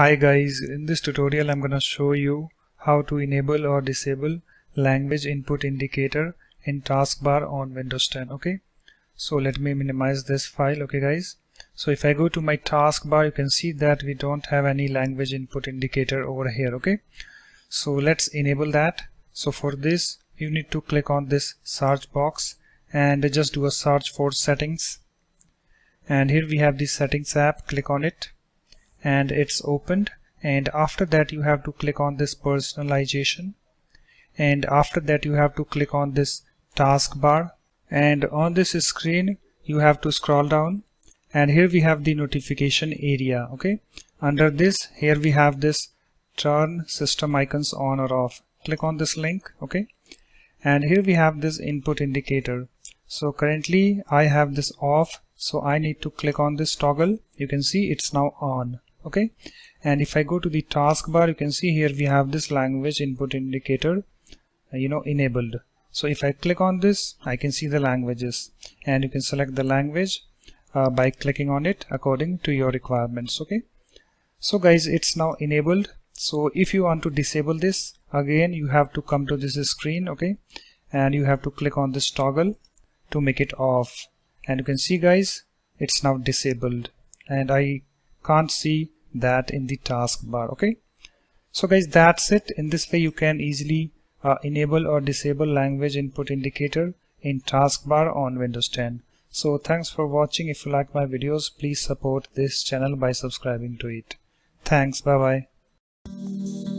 Hi guys, in this tutorial I'm gonna show you how to enable or disable language input indicator in taskbar on Windows 10 okay? So let me minimize this file okay guys? So if I go to my taskbar you can see that we don't have any language input indicator over here okay? So let's enable that. So for this you need to click on this search box and just do a search for settings. And here we have the settings app click on it and it's opened. And after that you have to click on this personalization. And after that you have to click on this taskbar. And on this screen you have to scroll down. And here we have the notification area okay? Under this here we have this turn system icons on or off. Click on this link okay? And here we have this input indicator. So currently I have this off. So I need to click on this toggle. You can see it's now on okay? And if I go to the taskbar you can see here we have this language input indicator uh, you know enabled. So if I click on this I can see the languages. And you can select the language uh, by clicking on it according to your requirements okay? So guys it's now enabled. So if you want to disable this again you have to come to this screen okay? And you have to click on this toggle to make it off. And you can see guys it's now disabled. And I can't see that in the taskbar okay? So guys that's it. In this way you can easily uh, enable or disable language input indicator in taskbar on Windows 10 so thanks for watching. If you like my videos please support this channel by subscribing to it. Thanks. Bye bye